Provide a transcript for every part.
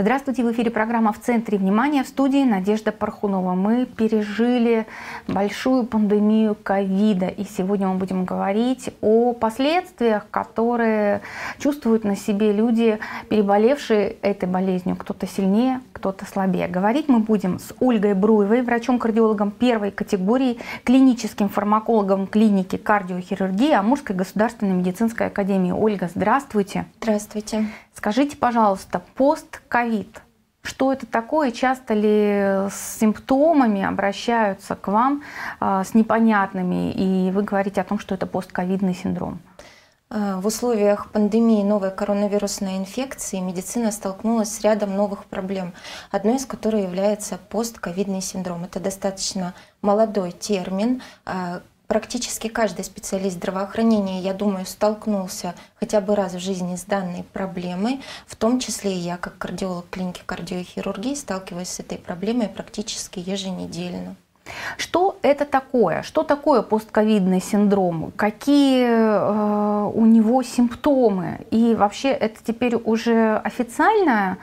Здравствуйте, в эфире программа «В центре внимания» в студии Надежда Пархунова. Мы пережили большую пандемию ковида, и сегодня мы будем говорить о последствиях, которые чувствуют на себе люди, переболевшие этой болезнью. Кто-то сильнее, кто-то слабее. Говорить мы будем с Ольгой Бруевой, врачом-кардиологом первой категории, клиническим фармакологом клиники кардиохирургии Амурской государственной медицинской академии. Ольга, здравствуйте. Здравствуйте. Скажите, пожалуйста, постковид, что это такое? Часто ли с симптомами обращаются к вам а, с непонятными, и вы говорите о том, что это постковидный синдром? А, в условиях пандемии новой коронавирусной инфекции медицина столкнулась с рядом новых проблем, одной из которых является постковидный синдром. Это достаточно молодой термин, а, практически каждый специалист здравоохранения, я думаю, столкнулся хотя бы раз в жизни с данной проблемой, в том числе и я, как кардиолог клиники кардиохирургии, сталкиваюсь с этой проблемой практически еженедельно. Что это такое? Что такое постковидный синдром? Какие э, у него симптомы? И вообще это теперь уже официальная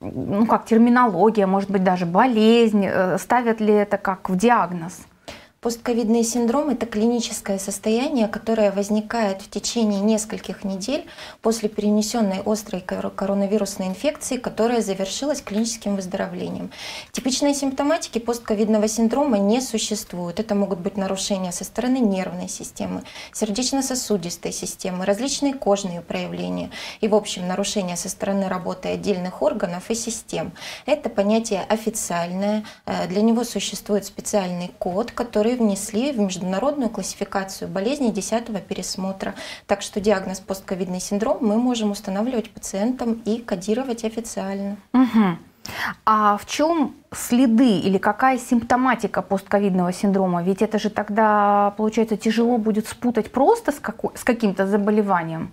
ну как терминология, может быть даже болезнь, э, ставят ли это как в диагноз? Постковидный синдром – это клиническое состояние, которое возникает в течение нескольких недель после перенесенной острой коронавирусной инфекции, которая завершилась клиническим выздоровлением. Типичной симптоматики постковидного синдрома не существует. Это могут быть нарушения со стороны нервной системы, сердечно-сосудистой системы, различные кожные проявления и, в общем, нарушения со стороны работы отдельных органов и систем. Это понятие официальное, э, для него существует специальный код, который вы внесли в международную классификацию болезней 10 пересмотра. Так что диагноз постковидный синдром мы можем устанавливать пациентам и кодировать официально. Угу. А в чем следы или какая симптоматика постковидного синдрома? Ведь это же тогда, получается, тяжело будет спутать просто с, с каким-то заболеванием.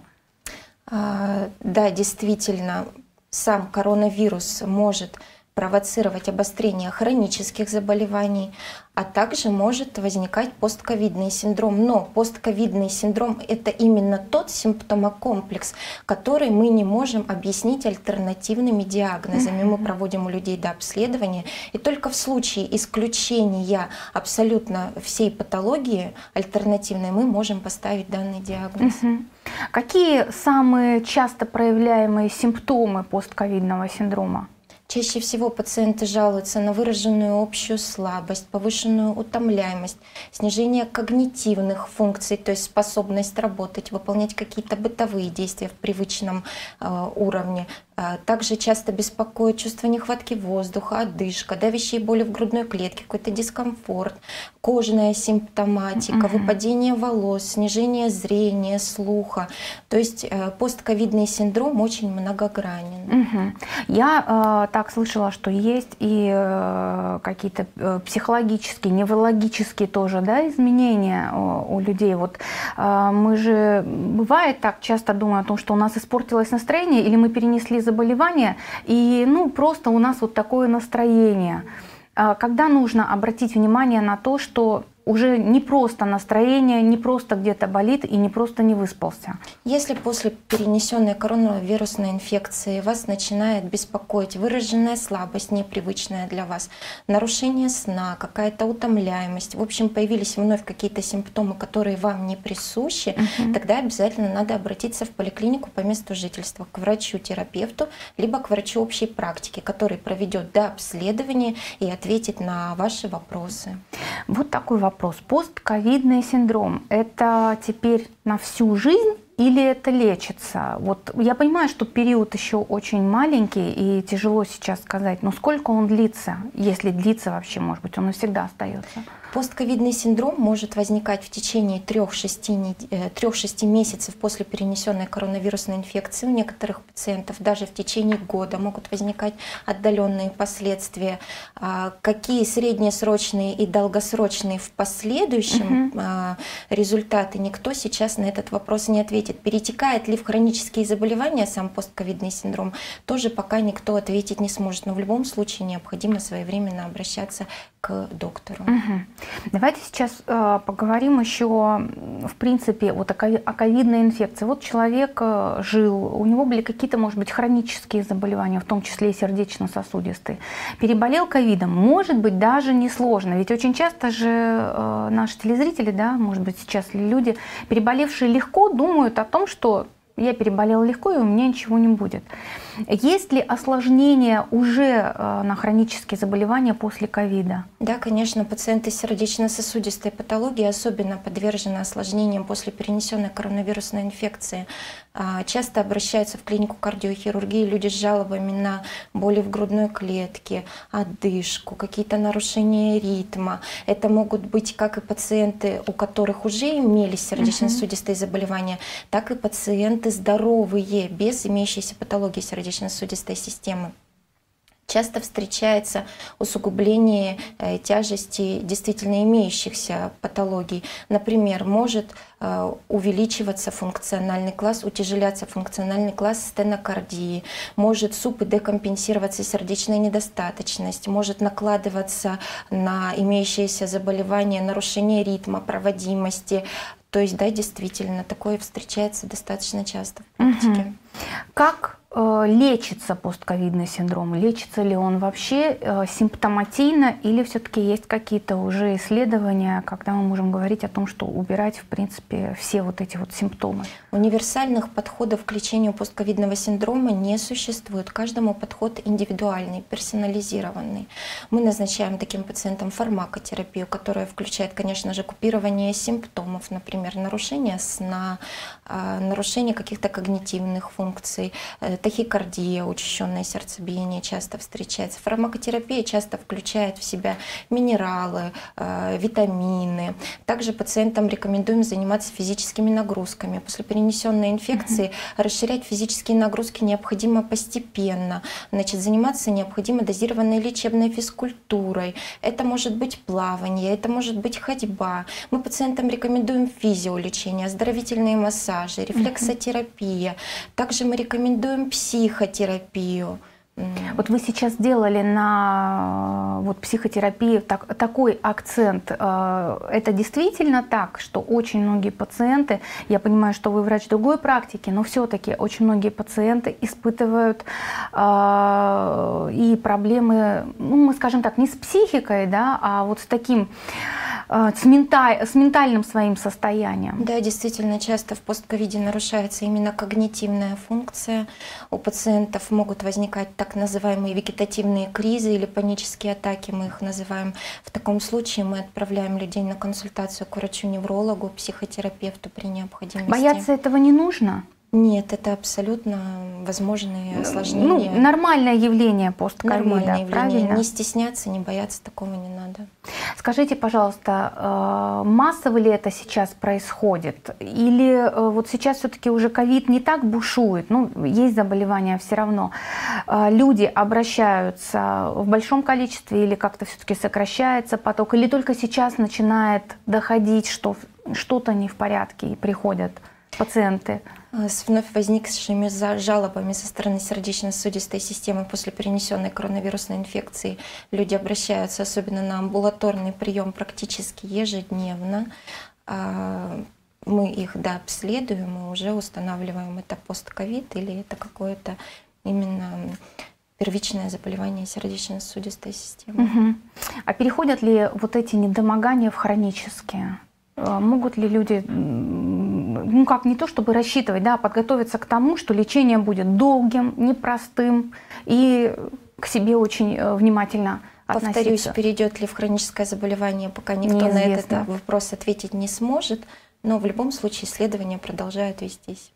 А, да, действительно, сам коронавирус может провоцировать обострение хронических заболеваний, а также может возникать постковидный синдром. Но постковидный синдром – это именно тот симптомокомплекс, который мы не можем объяснить альтернативными диагнозами. Мы проводим у людей до обследования, и только в случае исключения абсолютно всей патологии альтернативной мы можем поставить данный диагноз. Какие самые часто проявляемые симптомы постковидного синдрома? Чаще всего пациенты жалуются на выраженную общую слабость, повышенную утомляемость, снижение когнитивных функций, то есть способность работать, выполнять какие-то бытовые действия в привычном э, уровне, также часто беспокоит чувство нехватки воздуха, одышка, давящие боли в грудной клетке, какой-то дискомфорт, кожная симптоматика, mm-hmm. выпадение волос, снижение зрения, слуха. То есть э, постковидный синдром очень многогранен. Mm-hmm. Я э, так слышала, что есть и э, какие-то э, психологические, неврологические тоже да, изменения у, у людей. Вот э, мы же бывает так часто думаем о том, что у нас испортилось настроение или мы перенесли заболевания, и ну, просто у нас вот такое настроение. А когда нужно обратить внимание на то, что уже не просто настроение, не просто где-то болит и не просто не выспался. Если после перенесенной коронавирусной инфекции вас начинает беспокоить выраженная слабость, непривычная для вас, нарушение сна, какая-то утомляемость, в общем, появились вновь какие-то симптомы, которые вам не присущи, угу. тогда обязательно надо обратиться в поликлинику по месту жительства, к врачу-терапевту, либо к врачу общей практики, который проведет до обследования и ответит на ваши вопросы. Вот такой вопрос вопрос. Постковидный синдром – это теперь на всю жизнь или это лечится? Вот я понимаю, что период еще очень маленький и тяжело сейчас сказать, но сколько он длится, если длится вообще, может быть, он навсегда остается? Постковидный синдром может возникать в течение 3-6 э, месяцев после перенесенной коронавирусной инфекции. У некоторых пациентов даже в течение года могут возникать отдаленные последствия. А, какие среднесрочные и долгосрочные в последующем угу. результаты, никто сейчас на этот вопрос не ответит. Перетекает ли в хронические заболевания сам постковидный синдром, тоже пока никто ответить не сможет. Но в любом случае необходимо своевременно обращаться к доктору. Угу. Давайте сейчас э, поговорим еще, в принципе, вот о, ковидной инфекции. Вот человек э, жил, у него были какие-то, может быть, хронические заболевания, в том числе и сердечно-сосудистые. Переболел ковидом, может быть, даже несложно. Ведь очень часто же э, наши телезрители, да, может быть, сейчас люди, переболевшие легко, думают о том, что я переболела легко, и у меня ничего не будет. Есть ли осложнения уже э, на хронические заболевания после ковида? Да, конечно, пациенты с сердечно-сосудистой патологией особенно подвержены осложнениям после перенесенной коронавирусной инфекции. А, часто обращаются в клинику кардиохирургии люди с жалобами на боли в грудной клетке, одышку, какие-то нарушения ритма. Это могут быть как и пациенты, у которых уже имелись сердечно-сосудистые заболевания, так и пациенты здоровые, без имеющейся патологии сердечно-сосудистой системы. Часто встречается усугубление э, тяжести действительно имеющихся патологий. Например, может э, увеличиваться функциональный класс, утяжеляться функциональный класс стенокардии, может суп и декомпенсироваться сердечная недостаточность, может накладываться на имеющиеся заболевания нарушение ритма, проводимости, то есть, да, действительно, такое встречается достаточно часто в практике. Угу. Как лечится постковидный синдром? Лечится ли он вообще э, симптоматично или все-таки есть какие-то уже исследования, когда мы можем говорить о том, что убирать, в принципе, все вот эти вот симптомы? Универсальных подходов к лечению постковидного синдрома не существует. Каждому подход индивидуальный, персонализированный. Мы назначаем таким пациентам фармакотерапию, которая включает, конечно же, купирование симптомов, например, нарушение сна, а, нарушение каких-то когнитивных функций, э, тахикардия, учащенное сердцебиение часто встречается. Фармакотерапия часто включает в себя минералы, э, витамины. Также пациентам рекомендуем заниматься физическими нагрузками. После перенесенной инфекции mm расширять физические нагрузки необходимо постепенно. Значит, заниматься необходимо дозированной лечебной физкультурой. Это может быть плавание, это может быть ходьба. Мы пациентам рекомендуем физиолечение, оздоровительные массажи, рефлексотерапия. Также мы рекомендуем психотерапию. Вот вы сейчас сделали на вот, психотерапии так, такой акцент. Э, это действительно так, что очень многие пациенты, я понимаю, что вы врач другой практики, но все-таки очень многие пациенты испытывают э, и проблемы, ну, мы скажем так, не с психикой, да, а вот с таким с, менталь, с ментальным своим состоянием. Да, действительно, часто в постковиде нарушается именно когнитивная функция. У пациентов могут возникать так называемые вегетативные кризы или панические атаки, мы их называем. В таком случае мы отправляем людей на консультацию к врачу-неврологу, психотерапевту при необходимости. Бояться этого не нужно? Нет, это абсолютно возможные ну, осложнения. Ну, нормальное явление постковида, Нормальное явление. Правильно? Не стесняться, не бояться, такого не надо. Скажите, пожалуйста, э, массово ли это сейчас происходит? Или э, вот сейчас все-таки уже ковид не так бушует, ну, есть заболевания все равно. Э, люди обращаются в большом количестве или как-то все-таки сокращается поток? Или только сейчас начинает доходить, что что-то не в порядке и приходят пациенты? Э, с вновь возникшими жалобами со стороны сердечно-сосудистой системы после перенесенной коронавирусной инфекции люди обращаются особенно на амбулаторный прием практически ежедневно. А, мы их да, обследуем и уже устанавливаем, это постковид или это какое-то именно первичное заболевание сердечно-сосудистой системы. Угу. А переходят ли вот эти недомогания в хронические? Э, могут ли люди ну как, не то чтобы рассчитывать, да, а подготовиться к тому, что лечение будет долгим, непростым и к себе очень э, внимательно относиться. Повторюсь, перейдет ли в хроническое заболевание, пока никто Неизвестно. на этот вопрос ответить не сможет, но в любом случае исследования продолжают вестись.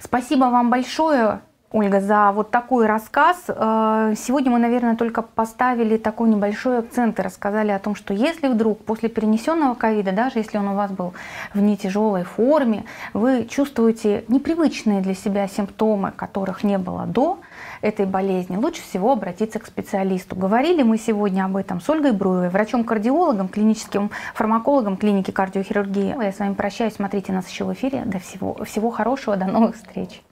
Спасибо вам большое. Ольга, за вот такой рассказ. Э, сегодня мы, наверное, только поставили такой небольшой акцент и рассказали о том, что если вдруг после перенесенного ковида, даже если он у вас был в не тяжелой форме, вы чувствуете непривычные для себя симптомы, которых не было до этой болезни, лучше всего обратиться к специалисту. Говорили мы сегодня об этом с Ольгой Бруевой, врачом-кардиологом, клиническим фармакологом клиники кардиохирургии. Я с вами прощаюсь, смотрите нас еще в эфире. До всего, всего хорошего, до новых встреч.